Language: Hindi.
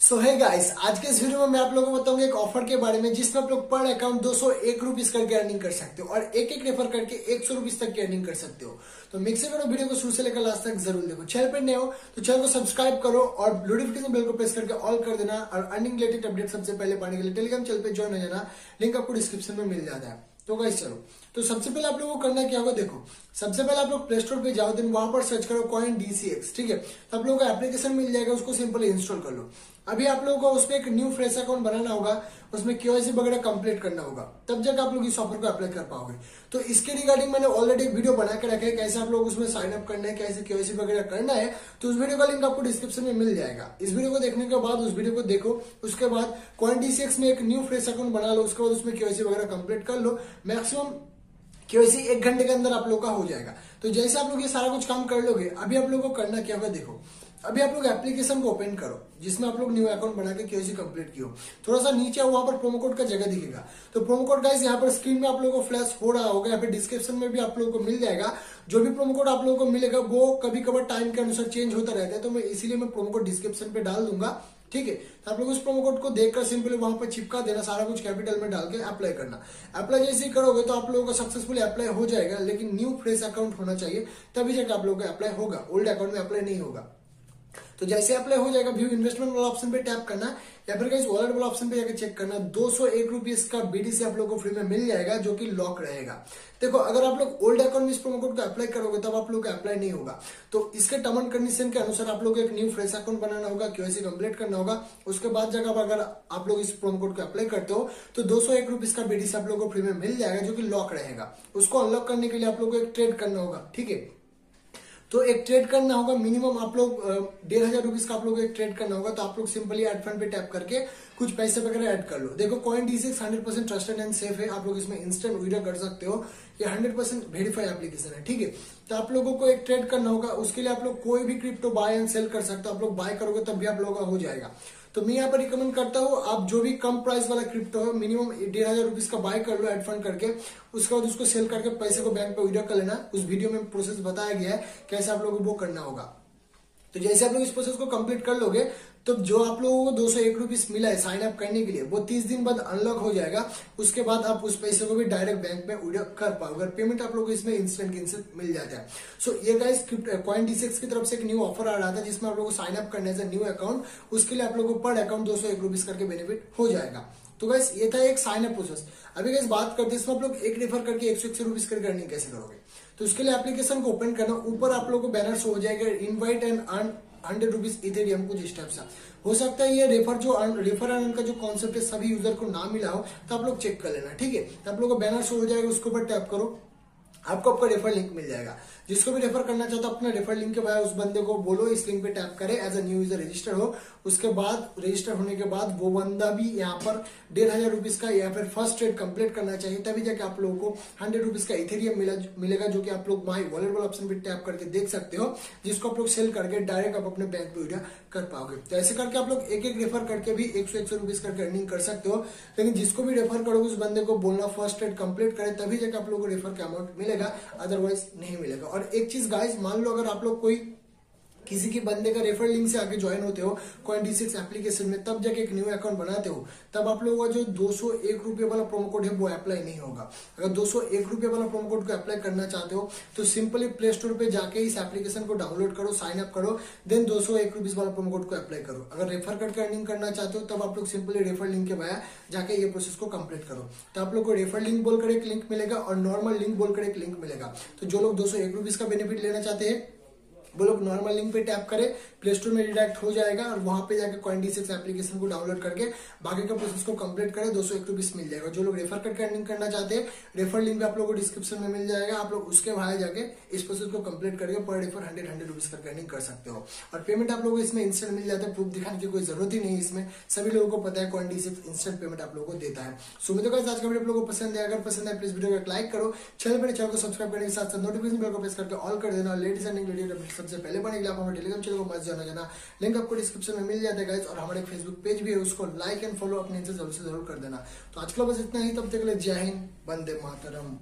सो है गाइस आज के इस वीडियो में मैं आप लोगों को बताऊँगा एक ऑफ़र के बारे में जिसमें आप लोग पर अकाउंट दो सौ एक रुपीज़ करके अर्निंग कर सकते हो और एक एक रेफर करके एक सौ रुपीज़ तक की अर्निंग कर सकते हो। तो मिक्सर करो वीडियो को शुरू से लेकर लास्ट तक ज़रूर देखो। चैनल पर नए हो तो चैनल को सब्सक्राइब करो और नोटिफिकेशन बेल को प्रेस करके ऑल कर देना और अर्निंग रिलेटेड अपडेट सबसे पहले पाने के लिए टेलीग्राम चैनल पर ज्वाइन हो जाना। लिंक आपको डिस्क्रिप्शन में मिल जाता है। तो गाइस चलो। तो सबसे पहले आप लोगों को करना क्या होगा, देखो, सबसे पहले आप लोग प्ले स्टोर पे जाओ देन वहाँ पर सर्च करो कॉइन डीसीएक्स ठीक है? तो आप लोगों को एप्लीकेशन मिल जाएगा, उसको सिंपली इंस्टॉल कर लो। अभी आप लोगों को उसमें एक न्यू फ्रेश अकाउंट बनाना होगा, उसमें क्यूआईसी वगैरह कंप्लीट करना होगा, तब जाकर आप लोग इस ऑफ़र को अप्लाई कर पाओगे। तो इसके रिगार्डिंग मैंने ऑलरेडी वीडियो बना के रखा है, कैसे आप लोग उसमें साइन अप करना है, कैसे क्यूआईसी वगैरह करना है तो उस वीडियो का लिंक आपको डिस्क्रिप्शन में मिल जाएगा। इस वीडियो को देखने के बाद, उस वीडियो को देखो, उसके बाद डीसीएक्स में एक न्यू फ्रेश अकाउंट बना लो, उसके बाद उसमें क्यूआईसी वगैरह कंप्लीट कर लो मैक्सिमम क्यूआईसी एक घंटे के अंदर आप लोग का हो जाएगा। तो जैसे आप लोग ये सारा कुछ काम कर लोगे, अभी आप लोग को करना क्या होगा देखो। अभी आप लोग एप्लीकेशन को ओपन करो, जिसमें आप लोग न्यू अकाउंट बना के क्यूसी कंप्लीट किया थोड़ा सा नीचे वहाँ पर प्रोमो कोड का जगह दिखेगा। तो प्रोमो कोड गाइस यहाँ पर स्क्रीन में आप लोगों को फ्लैश हो रहा होगा या फिर डिस्क्रिप्शन में भी आप लोगों को मिल जाएगा। जो भी प्रोमो कोड आप लोगों को मिलेगा, वो कभी कभार टाइम के अनुसार चेंज होता रहता है तो मैं इसीलिए मैं प्रोमो कोड डिस्क्रिप्शन पे डाल दूँगा। ठीक है? तो आप लोग उस प्रोमो कोड को देखकर सिंपली वहाँ पर चिपका देना, सारा कुछ कैपिटल में डाल के अप्लाई करना। अप्लाई जैसे ही करोगे तो आप लोगों का सक्सेसफुली अप्लाई हो जाएगा, लेकिन न्यू फ्रेश अकाउंट होना चाहिए, तभी जाकर आप लोगों का अप्लाई होगा। ओल्ड अकाउंट में अप्लाई नहीं होगा। तो जैसे अप्लाई हो जाएगा व्यू इन्वेस्टमेंट वाला ऑप्शन पे टैप करना, या फिर कहीं वॉलेट वाला ऑप्शन पे जाकर चेक करना, दो सौ एक रुपीज़ का बीडीसी आप लोग को फ्री में मिल जाएगा, जो कि लॉक रहेगा। देखो, अगर आप लोग ओल्ड अकाउंट में इस प्रोमो कोड को अप्लाई करोगे, तब आप लोग अप्लाई नहीं होगा। तो इसके टर्म एंड कंडीशन के अनुसार आप लोग एक न्यू फ्रेश अकाउंट बनाना होगा क्यूएसी कंप्लीट करना होगा। उसके बाद जगह अगर आप लोग इस प्रोमो कोड को अप्लाई करते हो तो दो सौ एक रुपीज़ का बीडीसी आप लोग को फ्री में मिल जाएगा, जो कि लॉक रहेगा। उसको अनलॉक करने के लिए आप लोग को एक ट्रेड करना होगा, ठीक है? तो एक ट्रेड करना होगा मिनिमम आप लोग डेढ़ हज़ार रुपीज़ का आप लोग एक ट्रेड करना होगा तो आप लोग सिंपली एड फंड पे टैप करके कुछ पैसे वगैरह ऐड कर लो। देखो CoinDCX hundred percent trusted and safe है, आप लोग इसमें इंस्टेंट विड्रॉ कर सकते हो। ये हंड्रेड परसेंट वेरीफाई एप्लीकेशन है, ठीक है? तो आप लोगों को एक ट्रेड करना होगा, उसके लिए आप लोग कोई भी क्रिप्टो बाय एंड सेल कर सकते हो। आप लोग बाय करोगे, तब भी आप लोगों का हो जाएगा। तो मैं यहाँ पर रिकमेंड करता हूँ, आप जो भी कम प्राइस वाला क्रिप्टो है मिनिमम डेढ़ हज़ार रुपीज़ का बाय कर लो एड फंड करके। उसके बाद उसको सेल करके पैसे को बैंक पे विड्रॉ कर लेना। उस वीडियो में प्रोसेस बताया गया है, कैसे आप लोगों को वो करना होगा। तो जैसे आप लोग इस प्रोसेस को कंप्लीट कर लोगे तो जो आप लोगों को दो सौ एक मिला है साइन अप करने के लिए वो तीस दिन बाद अनलॉक हो जाएगा। उसके बाद आप उस पैसे को भी डायरेक्ट बैंक में विड्रॉ कर पाओगे पेमेंट आप लोगों को इसमें इंस्टेंट इंस्टेंट मिल जाता है। सो so, ये गाइस कॉइन डी की तरफ़ से एक न्यू ऑफ़र आ रहा था जिसमें आप लोगों को साइन अप करने से न्यू अकाउंट उसके लिए आप लोगों को पर अकाउंट दो सौ करके बेनिफिट हो जाएगा। तो गैस ये था एक साइन अप प्रोसेस अभी गैस बात करते इसमें आप लोग एक रेफर करके एक सौ एक रुपीज़ करके अर्निंग कैसे करोगे? तो उसके लिए एप्लीकेशन को ओपन करना, ऊपर आप लोग को बैनर शो हो जाएगा invite and earn hundred rupees Ethereum कुछ इस टाइप सा। हो सकता है ये रेफर जो रेफर एंड का जो कॉन्सेप्ट है, सभी यूज़र को ना मिला हो तो आप लोग चेक कर लेना, ठीक है? तो आप लोग को बैनर शो हो जाएगा, उसके ऊपर टैप करो। आपको आपका रेफर लिंक मिल जाएगा। जिसको भी रेफर करना चाहता हो अपना रेफर लिंक के बाद उस बंदे को बोलो, इस लिंक पे टैप करे as a new user register हो। उसके बाद रजिस्टर होने के बाद वो बंदा भी यहाँ पर डेढ़ हज़ार रुपीज़ का या फिर फ़र्स्ट ट्रेड कंप्लीट करना चाहिए, तभी जाके आप लोगों को हंड्रेड रुपीज़ का इथेरियम मिला, मिलेगा, जो कि आप लोग माई वॉलेट वाला ऑप्शन पे टैप करके देख सकते हो, जिसको आप लोग सेल करके डायरेक्ट आप अपने बैंक पे कर पाओगे। तो ऐसे करके आप लोग एक एक रेफर करके भी एक सौ एक सौ रुपीज़ करके अर्निंग कर सकते हो। लेकिन जिसको भी रेफर करोगे, उस बंदे को बोलना फ़र्स्ट ट्रेड कंप्लीट करे, तभी जाके आप लोग को रेफर का अमाउंट मिलेगा। अदरवाइज़ नहीं मिलेगा। और एक चीज़ गाइस मान लो अगर आप लोग कोई किसी के बंदे का रेफर लिंक से आगे ज्वाइन होते हो कॉइन डी सिक्स एप्लीकेशन में, तब जाके एक न्यू अकाउंट बनाते हो, तब आप लोगों का जो दो सौ एक रुपये वाला प्रोमो कोड है, वो अप्लाई नहीं होगा। अगर दो सौ एक रुपये वाला प्रोमो कोड को अप्लाई करना चाहते हो तो सिंपली प्ले स्टोर पे जाके इस एप्लीकेशन को डाउनलोड करो साइन अप करो देन दो सौ एक रुपीज़ वाला प्रोमो कोड को अप्लाई करो। अगर रेफर करके अर्निंग करना चाहते हो, तब आप लोग सिंपली रेफर लिंक के बाया जाके ये प्रोसेस को कंप्लीट करो। तो आप लोग को रेफर लिंक बोलकर एक लिंक मिलेगा और नॉर्मल लिंक बोलकर एक लिंक मिलेगा। तो जो लोग दो सौ एक रुपीज़ का बेनिफिट लेना चाहते हैं वो लोग नॉर्मल लिंक पे टैप करें प्ले स्टोर में रिडायरेक्ट हो जाएगा और वहाँ पे जाकर कॉइन डी सिक्स एप्लीकेशन को डाउनलोड करके बाकी का प्रोसेस को कंप्लीट करें, दो सौ एक रुपीज़ मिल जाएगा। जो लोग रेफर करके अर्निंग करना चाहते हैं रेफर लिंक भी आप लोगों को डिस्क्रिप्शन में मिल जाएगा। आप लोग उसके बाहर जाके इस प्रोसेस को कंप्लीट करके पर रेफर हंड्रेड हंड्रेड रुपीज़ करके अर्निंग कर सकते हो। और पेमेंट आप लोगों को इसमें इंस्टेंट मिल जाता है प्रूफ दिखाने की कोई ज़रूरत ही नहीं इसमें। सभी लोगों को पता है CoinDCX instant payment आप लोगों को देता है। सो मैं तो आज का वीडियो आप लोगों को पसंद है अगर पसंद है प्लीज़ वीडियो को लाइक करो। चैनल पर चैनल को सब्सक्राइब करने के साथ साथ नोटिफिकेशन बेल को प्रेस करके ऑल कर देना। लेटेस्ट अर्निंग वीडियो सबसे पहले बने के लिए हमारे टेलीग्राम चैनल को मत जाना जाना लिंक आपको डिस्क्रिप्शन में मिल जाता है गाइज़ और हमारे फेसबुक पेज भी है, उसको लाइक एंड फॉलो अपने ज़रूर से ज़रूर कर देना। तो आज के बस इतना ही, तब तक जय हिंद बंदे मातरम।